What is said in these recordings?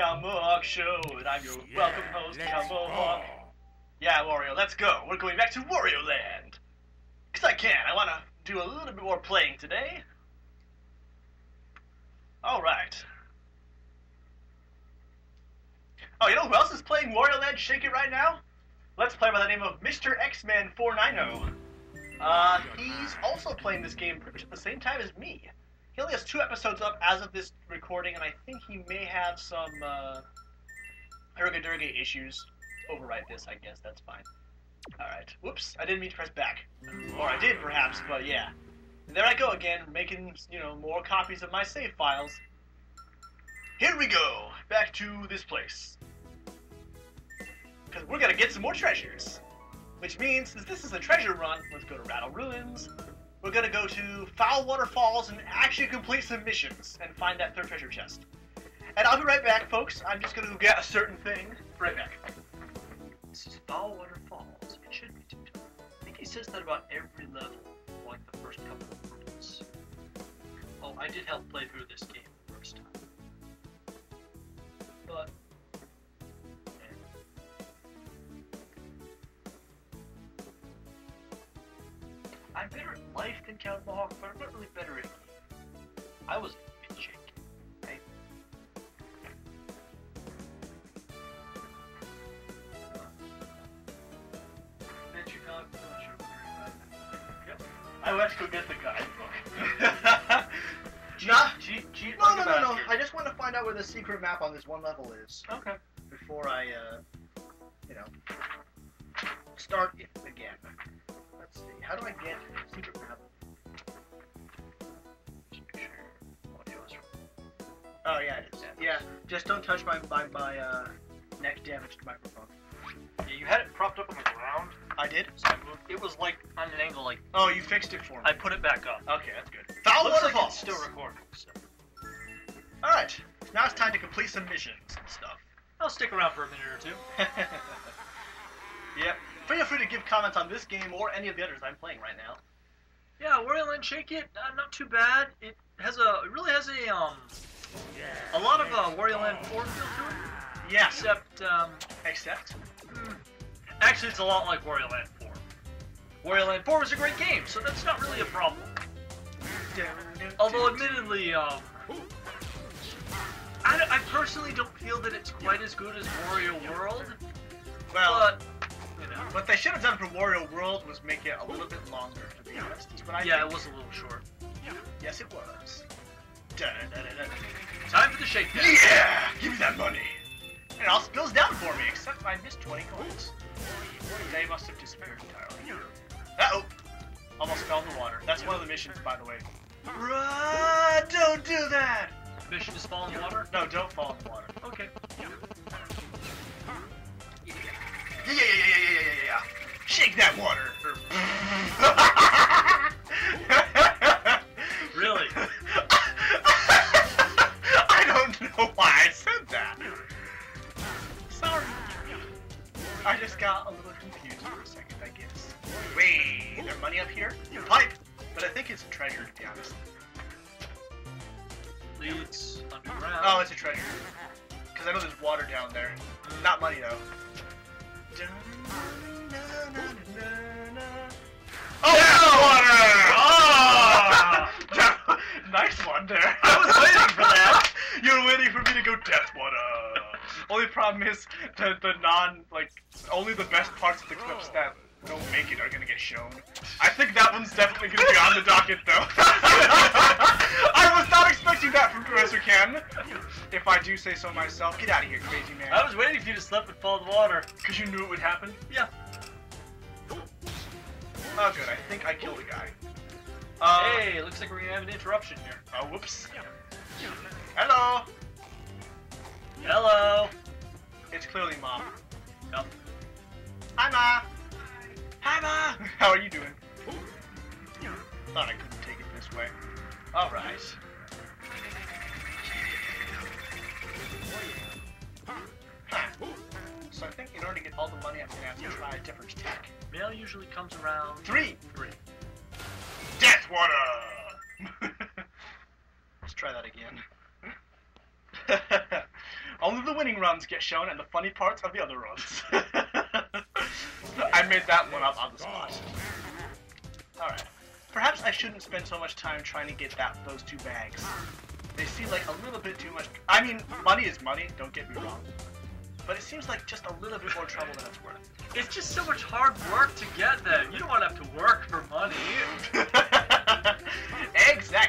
Count Mohawk Show, and I'm your welcome host, Count Mohawk. Yeah, Wario, let's go. We're going back to Wario Land. Because I can. I want to do a little bit more playing today. Alright. Oh, you know who else is playing Wario Land Shake It right now? Let's play by the name of Mr. X-Man 490. Uh, he's also playing this game pretty much at the same time as me. He only has two episodes up as of this recording, and I think he may have some uh, Durga issues. Overwrite this, I guess. That's fine. Alright. Whoops. I didn't mean to press back. Or I did, perhaps, but yeah. And there I go again, making, you know, more copies of my save files. Here we go. Back to this place. Because we're to get some more treasures. Which means, since this is a treasure run, let's go to Rattle Ruins. We're to go to Foulwater Falls and actually complete some missions and find that third treasure chest. And I'll be right back, folks. I'm just to get a certain thing. Right back. This is Foulwater Falls. It should be tutorial. I think he says that about every level, like the first couple of levels. Oh, I did help play through this game Count Mohawk, but I'm not really better at. I was a shaky. Okay? Bet you not. not sure Yep. I went to go get the guidebook. Nah. cheat, cheat, No, no, no, no. I just want to find out where the secret map on this one level is Okay. before I, uh, you know, start it again. Let's see. How do I get secret map? Just don't touch my my, my uh, neck damaged microphone. Yeah, you had it propped up on the ground, I did. so I moved. It was like on an angle, like Oh, you fixed it for me. I put it back up. Okay, that's good. Foul Looks like waterfalls. it's still recording. So. All right. Now it's time to complete some missions and stuff. I'll stick around for a minute or two. yep. Feel free to give comments on this game or any of the others I'm playing right now. Yeah, Wario Land Shake It, uh, not too bad. It has a, it really has a um, a lot of uh, Wario Land 4 feel to it. Yes. Except, um, Except. hmm, actually, it's a lot like Wario Land 4. Wario Land 4 was a great game, so that's not really a problem. Although, admittedly, um, I, I personally don't feel that it's quite as good as Wario World, well, but you know, what they should have done for Wario World was make it a little bit longer. To be honest, is what I yeah, it was a little short. Yes, it was. Time for the shakedown. Yeah! Give me that money! It all spills down for me, except I missed 20 coins. They must have disappeared entirely. Uh-oh! Almost fell in the water. That's one of the missions, by the way. Run! Don't do that! Mission is fall in the water? No, don't fall in the water. Okay. Yeah, yeah, yeah, yeah, yeah, yeah, yeah, yeah. Shake that water! Is the the non like only the best parts of the clips that don't make it are gonna get shown. I think that one's definitely gonna be on the docket though. I was not expecting that from Professor Ken. If I do say so myself, get out of here, crazy man. I was waiting for you to slip and fall in the water. Because you knew it would happen? Yeah. Oh, good. I think I killed a guy. Uh, hey, looks like we're gonna have an interruption here. Oh, whoops. Hello. Hello. It's clearly Mom. Yep. Hi, Ma. Hi, Ma. How are you doing? Thought I couldn't take it this way. All right. Huh. So I think in order to get all the money, I'm gonna have to try a different tack. Mail usually comes around Three. three. Death water. Let's try that again. training runs get shown and the funny parts of the other runs. I made that one up on the spot. Alright. Perhaps I shouldn't spend so much time trying to get that those two bags. They seem like a little bit too much. I mean, money is money, don't get me wrong. But it seems like just a little bit more trouble than it's worth. It's just so much hard work to get them. You don't want to have to work for money. exactly.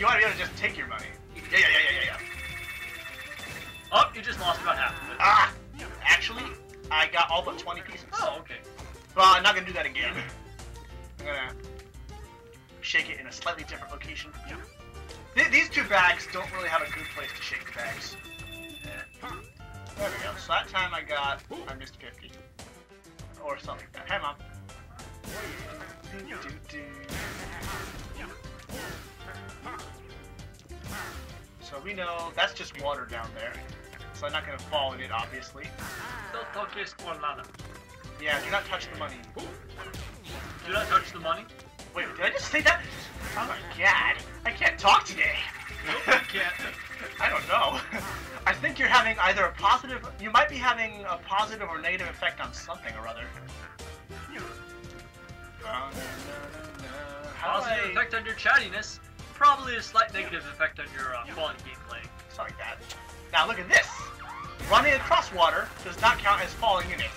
You want to be able to just take your money. Yeah, yeah, yeah, yeah, yeah, yeah. oh, you just lost about half of it. Ah! Actually, I got all but 20 pieces. Oh, okay. Well, I'm not gonna do that again. I'm gonna shake it in a slightly different location. Th- these two bags don't really have a good place to shake the bags. There we go. So that time I got, I missed 50. Or something like that. Hey, Mom. Do-do-do. So we know that's just water down there. So I'm not gonna fall in it, obviously. Don't toques con nada. Yeah, do not touch the money. Do not touch the money. Wait, did I just say that? Oh my god, I can't talk today. Nope, you can't. I don't know. I think you're having either a positive, you might be having a positive or negative effect on something or other. How do um, Positive I- effect on your chattiness. Probably a slight negative effect on your uh, quality gameplay. Sorry, that. Now look at this. Running across water does not count as falling in it.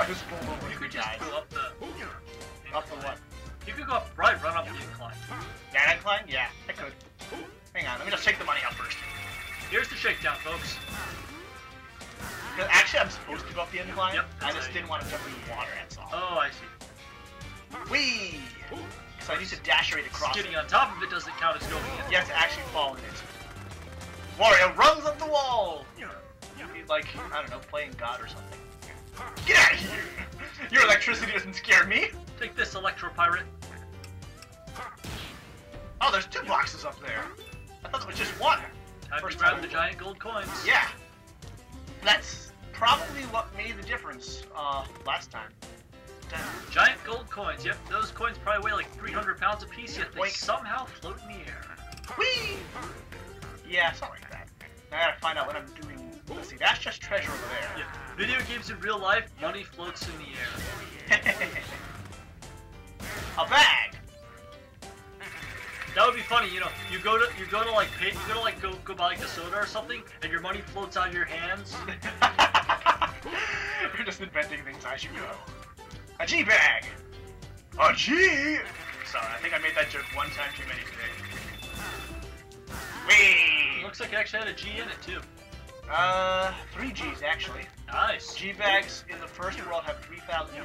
I just pulled over You could just guys. go up the. Up the what? You could go up, right, run up the incline. That incline? Yeah, I could. Hang on, let me just take the money out first. Here's the shakedown, folks. actually, I'm supposed to go up the incline. Yep, I just right. didn't want to jump in the water, that's all. Oh, I see. Whee! So I need to dash right across. Getting on top of it doesn't count as going in. You have to actually fall in it. Wario runs up the wall! He's like, I don't know, playing God or something. Get out of here! Your electricity doesn't scare me! Take this, Electro Pirate. Oh, there's two boxes up there. I thought it was just one. Time First to grab time. the giant gold coins. Yeah. That's probably what made the difference uh, last time. Damn. Giant gold coins. Yep, those coins probably weigh like 300 pounds apiece, yet they somehow float in the air. Whee! Yeah, something like that. Now I gotta find out what I'm doing. Let's see, that's just treasure over there. Yeah. Video games in real life, money floats in the air. A bag! That would be funny, you know. You go to you go to like pay, you go to like go go buy like a soda or something, and your money floats out of your hands. You're just inventing things as you go. A G bag! A G! Sorry, I think I made that joke one time too many today. Whee! Looks like it actually had a G in it too. Uh, three G's actually. Nice. G bags in the first world have 3,000 G.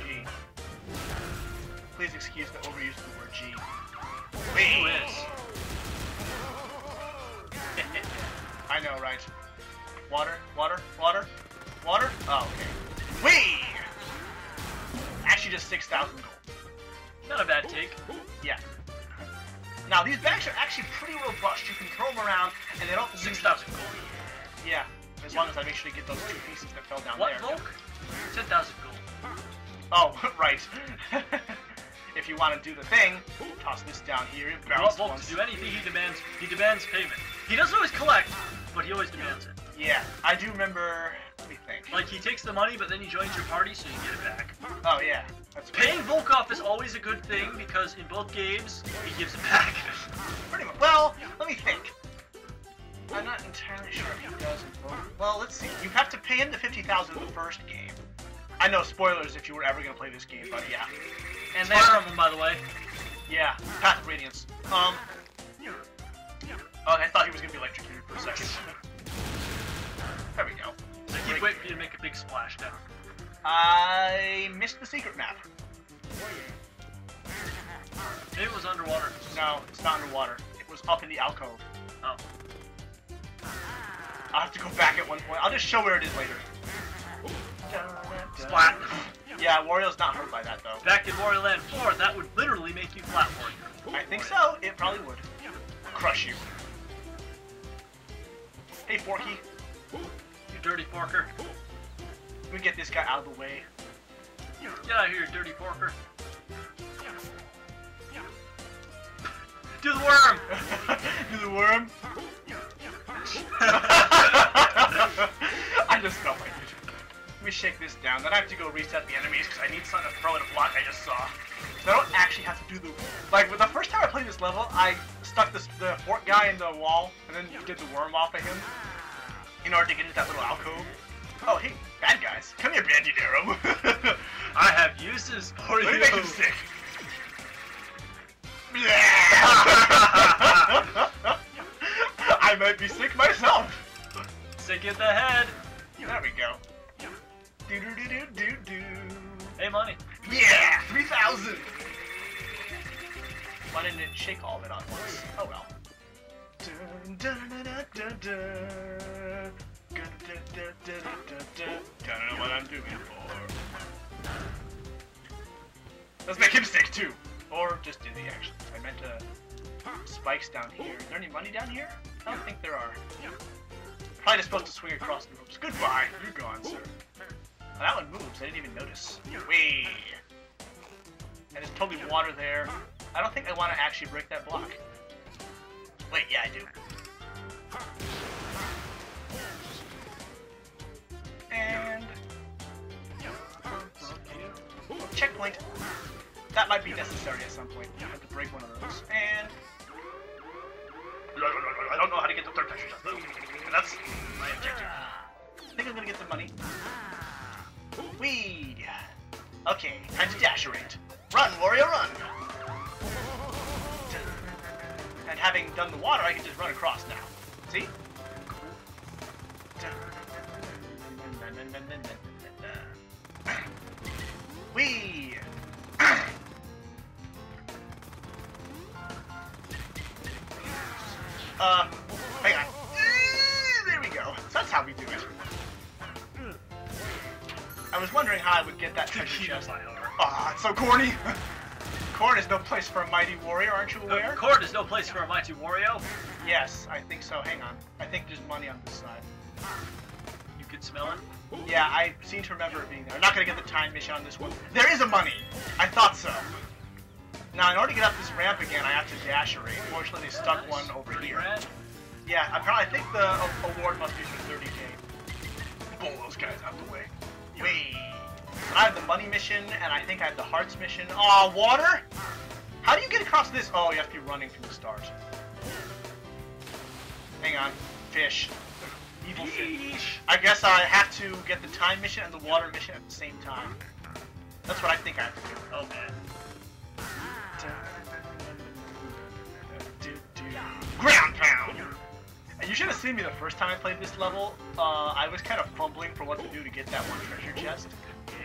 Please excuse the overuse of the word G. Who is? I know, right? Water, water, water, water. Oh, okay. Whee! Actually, just 6,000 gold. Not a bad take. Yeah. Now, these bags are actually pretty robust. You can throw them around, and they don't 6,000 gold. Yeah, as long as I make sure to get those two pieces that fell down What there. Volke? Ten thousand gold. Oh, right. if you want to do the thing, toss this down here. You Bounce want Volke once. to do anything he demands. He demands payment. He doesn't always collect, but he always demands it. Yeah, I do remember. Let me think. Like he takes the money, but then he joins your party, so you get it back. Oh yeah, that's Paying Volkov is always a good thing because in both games he gives it back. pretty much. Well, let me think. I'm not entirely sure if he does in both. Well, let's see. You have to pay him the fifty thousand in the first game. I know spoilers if you were ever gonna play this game, but yeah. And then, Fire Emblem, by the way. yeah, Path of Radiance. Um. Oh, I thought he was gonna be electrocuted for a second. There we go. I keep waiting for you to make a big splash now. I missed the secret map. Maybe it was underwater. No, it's not underwater. It was up in the alcove. Oh. I'll have to go back at one point. I'll just show where it is later. Splat. Yeah, Wario's not hurt by that though. Back in Wario Land 4, that would literally make you flat Wario. I think so. It probably would. Crush you. Hey, Forky. You dirty porker. Let me get this guy out of the way. Get out of here, dirty porker. Do the worm! Do the worm. I just felt like it. Let me shake this down. Then I have to go reset the enemies because I need something to throw in a block I just saw. So I don't actually have to do the like. The first time I played this level, I stuck this the fort guy in the wall and then did the worm off of him in order to get into that little alcove. Oh hey, bad guys, come here, Bandinero. I have uses for you. make him sick. I might be sick myself. Sick in the head. There we go. Do do do do do do. Hey, money. Yeah, three thousand. Why didn't it shake all of it on once? Oh well. Dun, dun, dun, Don't know what I'm doing for. Let's make him sick too. Or just do the actually. I meant to spikes down here. Is there any money down here? I don't think there are. Probably just supposed to swing across the ropes. Goodbye. You're gone, sir. That one moves. I didn't even notice. Wee. And there's totally water there. I don't think I want to actually break that block. Wait, yeah, I do. Checkpoint. That might be necessary at some point. You have to break one of those. And I don't know how to get the third treasure chest that's my objective. I think I'm gonna get the money. Wee. Okay, time to dash around. Run, Wario, run! And having done the water, I can just run across now. I was wondering how I would get that treasure chest. Ah, it's so corny. Corn is no place for a mighty warrior, aren't you aware? Court is no place for a mighty Wario. Yes, I think so. Hang on. I think there's money on this side. You can smell it. Yeah, I seem to remember it being there. I'm not gonna get the time mission on this one. There is a money! I thought so. Now, in order to get up this ramp again, I have to dash a rate. Fortunately, they stuck one over here. Yeah, apparently, I think the award must be for 30k. Pull those guys out the way. Wait. I have the money mission, and I think I have the hearts mission. Aw, water? How do you get across this? Oh, you have to be running through the stars. Hang on. Fish. Evil fish. I guess I have to get the time mission and the water mission at the same time. That's what I think I have to do. Oh man. Ground pound! And you should have seen me the first time I played this level. Uh, I was kind of fumbling for what to do to get that one treasure chest.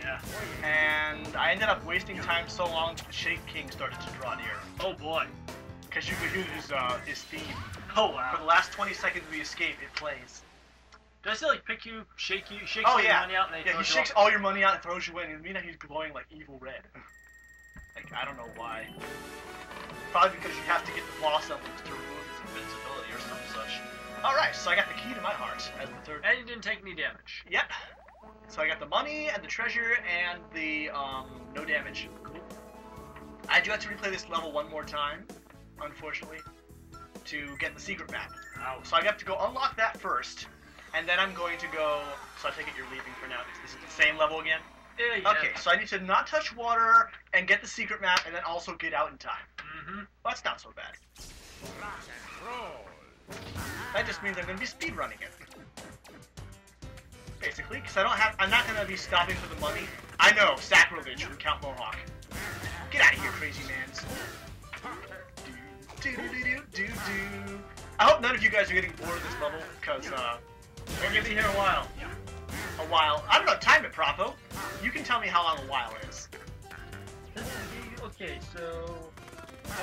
Yeah. And I ended up wasting time so long that the Shake King started to draw near. Oh boy. Because you could hear his, uh, his theme. Oh wow. For the last 20 seconds we escape, it plays. Does he like pick you, shake you, shakes Oh all your money out, and then yeah. He throws you shakes all your money out and throws you in, and meanwhile he's glowing like evil red. Like I don't know why. Probably because you have to get the boss elements to remove his invincibility or some such. All right, so I got the key to my heart as the third. And you didn't take any damage. Yep. So I got the money and the treasure and the um no damage. Cool. I do have to replay this level one more time, unfortunately, to get the secret map. So I have to go unlock that first, and then I'm going to go. So I take it you're leaving for now. This is the same level again. Yeah, yeah. Okay, so I need to not touch water and get the secret map, and then also get out in time. Mm-hmm. Well, that's not so bad. That just means I'm going to be speed running it. Basically, because I don't have. I'm not going to be stopping for the money. I know, sacrilege from Count Mohawk. Get out of here, crazy mans. Do, do, do, do, do, do. I hope none of you guys are getting bored of this level, because, uh, We're gonna be here a while. a while. I don't know, time it, Propo. You can tell me how long a while is. Okay, so.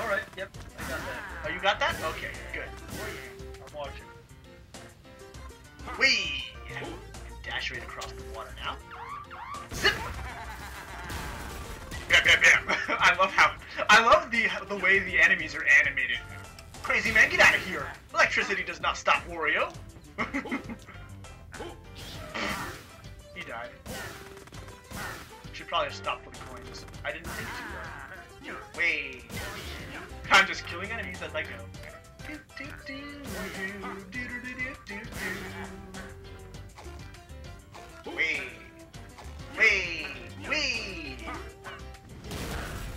Alright, yep, I got that. Oh, you got that? Okay, good. I'm watching. Whee! Dash right across the water now. Zip! Bam, bam, bam. I love how I love the the way the enemies are animated. Crazy man, get out of here! Electricity does not stop Wario. he died. Should probably have stopped for the coins. I didn't think to. though. Wait time just killing enemies that like Wee! Wee! Wee!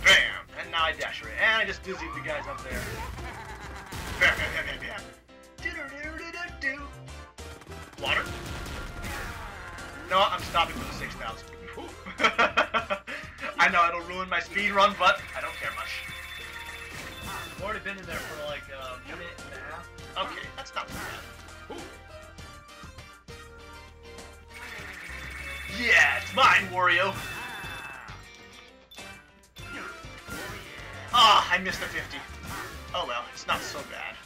Bam! And now I dash right. And I just dizzied the guys up there. Bam, bam, bam. Water? No, I'm stopping for the 6,000. I know it'll ruin my speed run, but I've been in there for like a minute and a half. Okay, that's not bad. Yeah, it's mine, Wario. Ah, I missed the 50. Oh well, it's not so bad.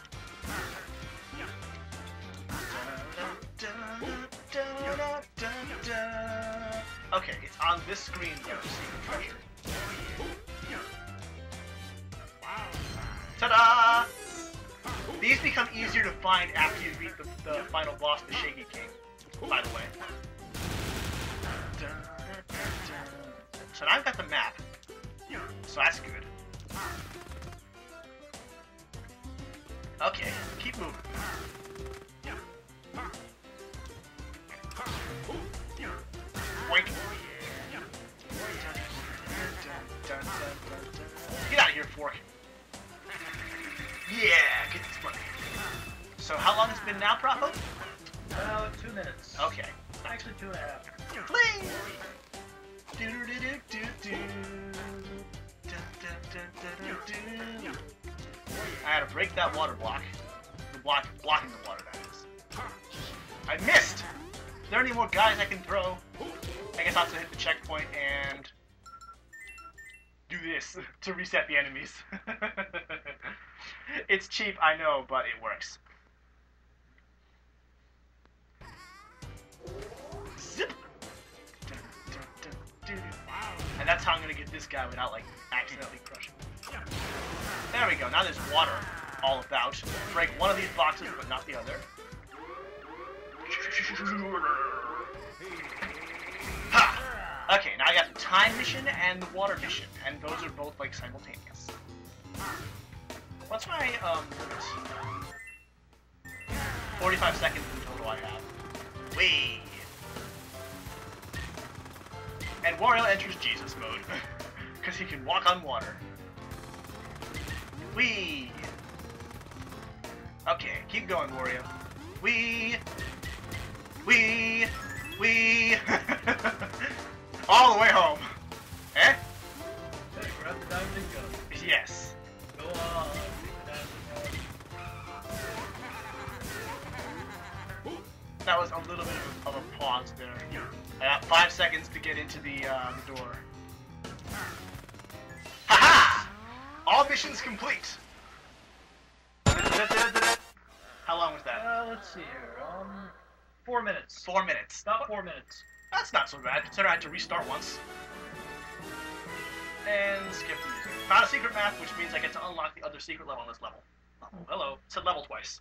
Okay, it's on this screen where you see the treasure. These become easier to find after you beat the, the final boss, the Shaky King, by the way. So now I've got the map. So that's good. Okay, keep moving. Wink. Get out of here, Fork. So how long has it been now, Propo? About uh, two minutes. Okay. Actually, two and a half. Do-do-do-do-do-do. I had to break that water block. The block blocking the water, that is. I missed! Are there any more guys I can throw? I guess I'll have to hit the checkpoint and do this to reset the enemies. it's cheap, I know, but it works. That's how I'm gonna get this guy without like accidentally crushing him. There we go, now there's water all about. Break one of these boxes, but not the other. Ha! Okay, now I got the time mission and the water mission, and those are both like simultaneous. What's my um limit? 45 seconds in total I have. Wee! And Wario enters Jesus mode. Because he can walk on water. Wee! Okay, keep going, Wario. Wee! Wee! Wee! All the way home. Eh? Okay, grab the diamond and go. Yes. Go on. That was a little bit of a, of a pause there. I got five seconds to get into the, uh, the door. Ha-ha! All missions complete. How long was that? Uh, let's see here. Um, four minutes. Four minutes. About four minutes. That's not so bad, considering I had to restart once. And skip the music. Found a secret map, which means I get to unlock the other secret level on this level. Oh, hello. Said level twice.